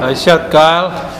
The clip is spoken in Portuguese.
Aí se acalma.